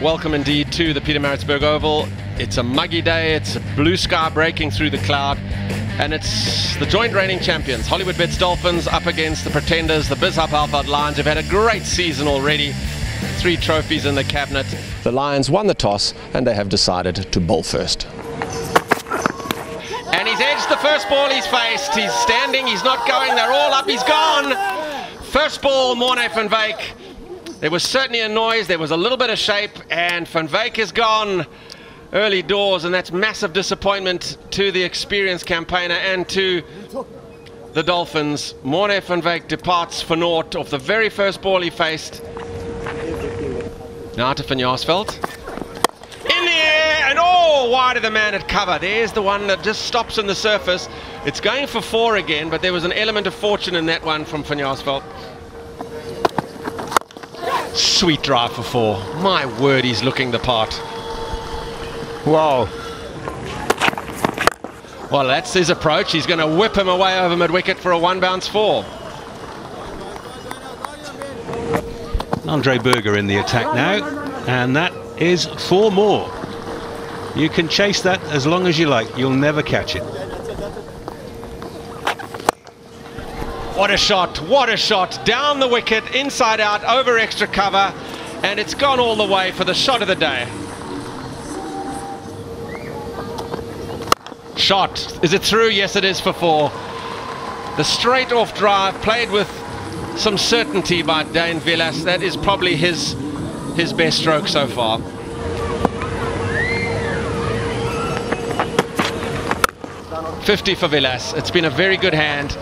welcome indeed to the Pietermaritzburg Oval. It's a muggy day, it's a blue sky breaking through the cloud, and it's the joint reigning champions, Hollywoodbets Dolphins, up against the pretenders, the Bizhub Highveld Lions, who've had a great season already. Three trophies in the cabinet. The Lions won the toss, and they have decided to bowl first. And he's edged the first ball he's faced. He's standing, he's not going, they're all up, he's gone. First ball, Morne van Wyk. There was certainly a noise, there was a little bit of shape, and Van Wyk is gone early doors, and that's massive disappointment to the experienced campaigner and to the Dolphins. Morne van Wyk departs for naught off the very first ball he faced. Now to Van Jaarsveld. In the air, and oh, wide of the man at cover. There's the one that just stops on the surface. It's going for four again, but there was an element of fortune in that one from Van Jaarsveld. Sweet drive for four. My word, he's looking the part. Wow. Well, that's his approach. He's going to whip him away over mid-wicket for a one-bounce four. Andre Berger in the attack now, and that is four more. You can chase that as long as you like. You'll never catch it. What a shot, what a shot. Down the wicket, inside out, over extra cover, and it's gone all the way for the shot of the day. Shot. Is it through? Yes, it is for four. The straight off drive played with some certainty by Dane Vilas. That is probably his his best stroke so far. Fifty for Vilas. It's been a very good hand.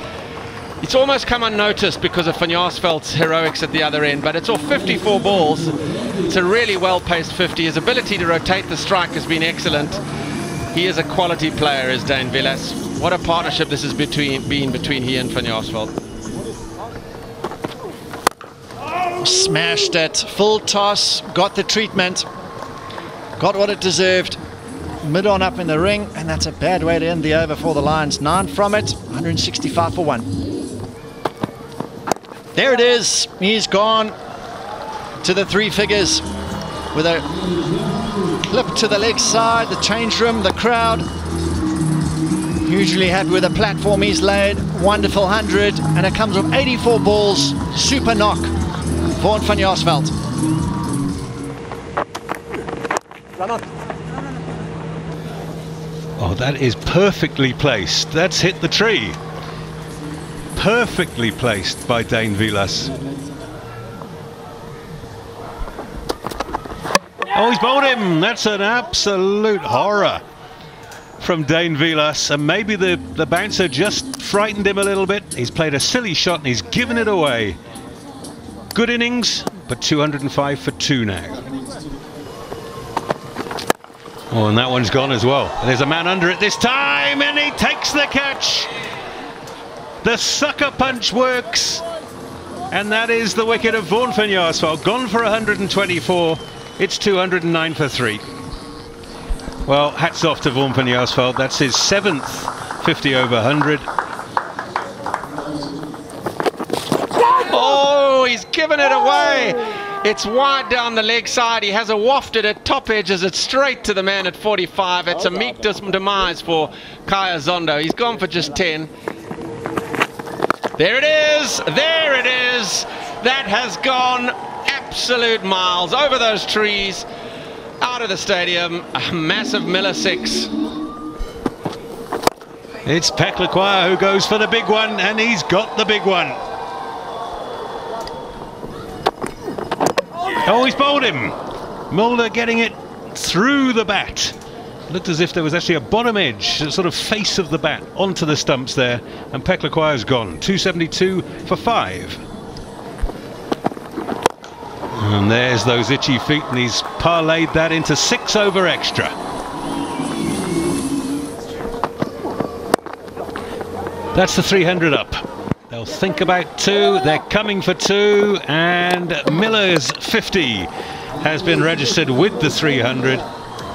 It's almost come unnoticed because of Van Jaarsveld's heroics at the other end, but it's all 54 balls. It's a really well-paced 50. His ability to rotate the strike has been excellent. He is a quality player, is Dane Vilas. What a partnership this has between, been between he and Van Jaarsveld. Smashed it, full toss, got the treatment, got what it deserved. Mid on up in the ring, and that's a bad way to end the over for the Lions. Nine from it, 165 for one. There it is. He's gone to the three figures with a clip to the leg side, the change room, the crowd. Hugely happy with the platform he's laid. Wonderful 100, and it comes with 84 balls. Super knock. Vaughan van Jaarsveld. Oh, that is perfectly placed. That's hit the tree. Perfectly placed by Dane Vilas. Oh, he's bowled him. That's an absolute horror from Dane Vilas. And maybe the, the bouncer just frightened him a little bit. He's played a silly shot and he's given it away. Good innings, but 205 for two now. Oh, and that one's gone as well. And there's a man under it this time, and he takes the catch. The sucker punch works. And that is the wicket of Vaughan van Jaarsveld. Gone for 124. It's 209 for three. Well, hats off to Vaughan van Jaarsveld. That's his seventh 50 over 100. Oh, he's given it away. It's wide down the leg side. He has a wafted it, top edges It's straight to the man at 45. It's a meek demise for Khaya Zondo. He's gone for just 10. There it is. There it is. That has gone absolute miles over those trees, out of the stadium. A massive Miller six. It's Phehlukwayo who goes for the big one, and he's got the big one. Oh, he's bowled him. Mulder getting it through the bat. Looked as if there was actually a bottom edge, a sort of face of the bat onto the stumps there, and Phehlukwayo's gone. 272 for five. And there's those itchy feet, and he's parlayed that into six over extra. That's the 300 up. They'll think about two. They're coming for two. And Miller's 50 has been registered with the 300.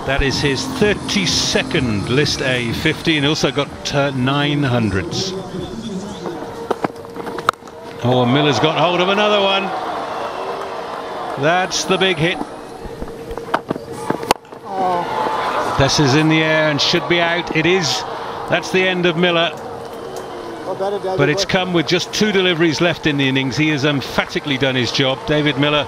That is his 32nd List A 50 and also got uh, 900s. Oh, Miller's got hold of another one. That's the big hit. This is in the air and should be out. It is. That's the end of Miller. But it's come with just two deliveries left in the innings. He has emphatically done his job. David Miller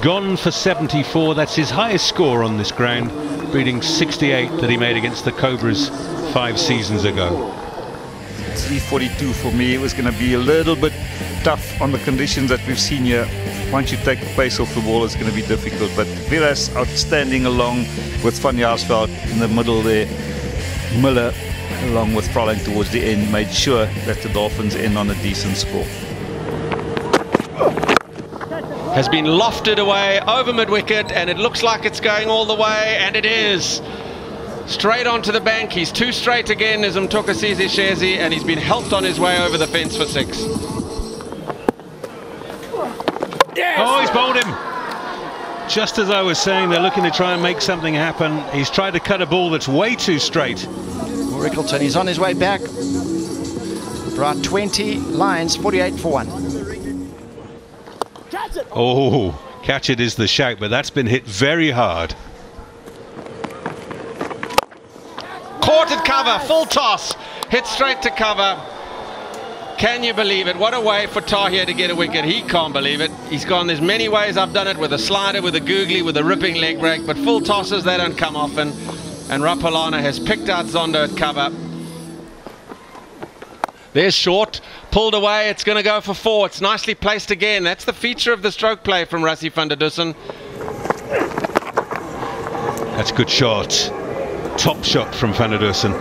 gone for 74. That's his highest score on this ground, beating 68 that he made against the Cobras five seasons ago. 342 for me. It was going to be a little bit tough on the conditions that we've seen here. Once you take the pace off the ball, it's going to be difficult. But Vilas outstanding along with Van Jaarsveld in the middle there. Miller, along with Froling towards the end, made sure that the Dolphins end on a decent score. Has been lofted away over mid wicket, and it looks like it's going all the way, and it is. Straight onto the bank. He's too straight again as Mthokozisi Shezi, and he's been helped on his way over the fence for six. Oh, he's bowled him. Just as I was saying, they're looking to try and make something happen. He's tried to cut a ball that's way too straight. Rickelton, he's on his way back. Brought 20 lines, 48 for one. Oh, catch it is the shout, but that's been hit very hard. Caught at cover, full toss, hit straight to cover. Can you believe it? What a way for Tahir to get a wicket. He can't believe it. He's gone, there's many ways I've done it with a slider, with a googly, with a ripping leg break, but full tosses, they don't come often. And Rapalana has picked out Zondo at cover. There's short, pulled away, it's going to go for four. It's nicely placed again. That's the feature of the stroke play from Rassie van der Dussen. That's a good shot. Top shot from van der Dussen.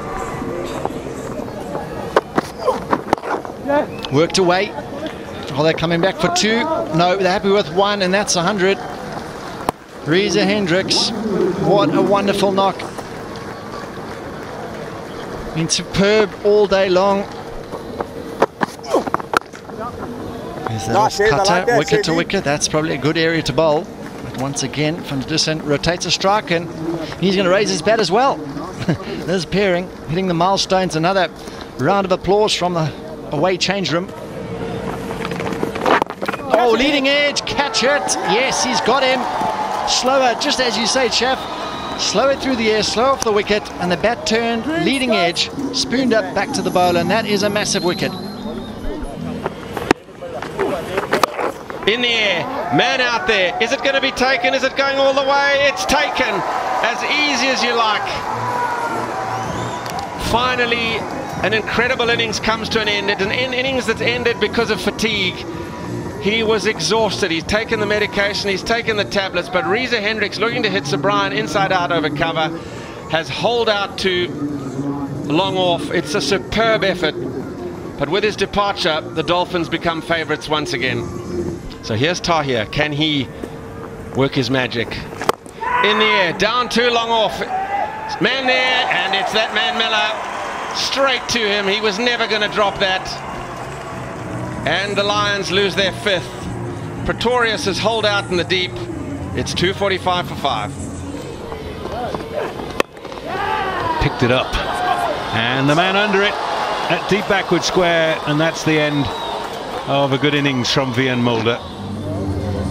Worked away. Oh, they're coming back for two. No, they're happy with one, and that's 100. Reeza Hendricks, what a wonderful knock. Been superb all day long. There's Nice, that Ed, like cutter, that, wicket to wicket. That's probably a good area to bowl. But once again, Van der Dussen rotates a strike, and he's going to raise his bat as well. There's pairing, hitting the milestones. Another round of applause from the away change room. Oh, leading edge, catch it. Yes, he's got him. Slower, just as you say, Chef. Slow it through the air, slow off the wicket, and the bat turned, leading edge, spooned up back to the bowler, and that is a massive wicket. In the air, man out there. Is it going to be taken? Is it going all the way? It's taken as easy as you like. Finally, an incredible innings comes to an end. It's an in- innings that's ended because of fatigue. He was exhausted. He's taken the medication, he's taken the tablets, but Reeza Hendricks looking to hit Subrayen inside out over cover has holed out to long off. It's a superb effort. But with his departure, the Dolphins become favourites once again. So here's Tahir. Can he work his magic? In the air, down too long off. Man there, and it's that man Miller. Straight to him. He was never going to drop that. And the Lions lose their fifth. Pretorius has hold out in the deep. It's 245 for five. Picked it up. And the man under it at deep backward square, and that's the end of a good innings from Wiaan Mulder.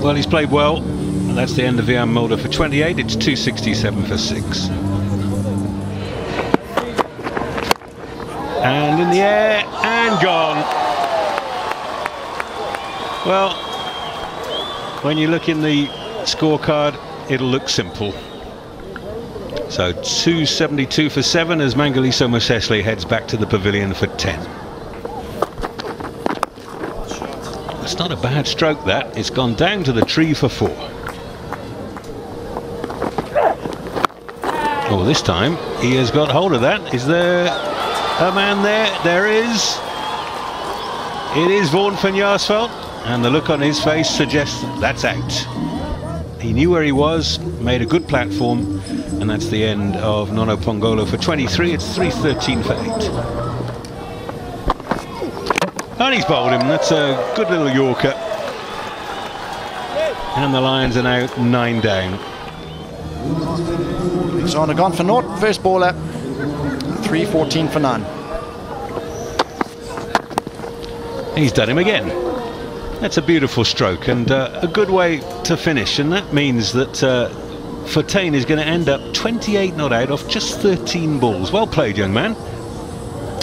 Well, he's played well, and that's the end of Wiaan Mulder for 28. It's 267 for six. And in the air, and gone. Well, when you look in the scorecard, it'll look simple. So 272 for 7 as Mangaliso Mosehle heads back to the pavilion for 10. It's not a bad stroke that. It's gone down to the tree for 4. Oh, this time he has got hold of that. Is there a man there? There is. It is Vaughan van Jaarsveld, and the look on his face suggests that that's out. He knew where he was, made a good platform, and that's the end of Nono Pongolo for 23. It's 313 for 8. And he's bowled him. That's a good little Yorker. And the Lions are now nine down. Alexander gone for naught, first baller. 314 for none. He's done him again. That's a beautiful stroke and uh, a good way to finish, and that means that uh, Fortuin is going to end up 28 not out off just 13 balls. Well played, young man.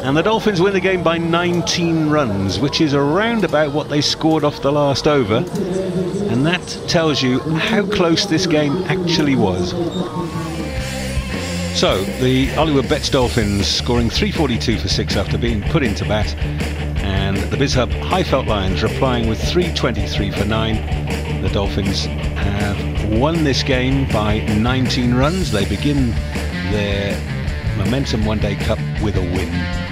And the Dolphins win the game by 19 runs, which is around about what they scored off the last over. And that tells you how close this game actually was. So, the Hollywoodbets Dolphins scoring 342 for six after being put into bat. And the BizHub Highveld Lions replying with 323 for nine. The Dolphins have won this game by 19 runs. They begin their Momentum One Day Cup with a win.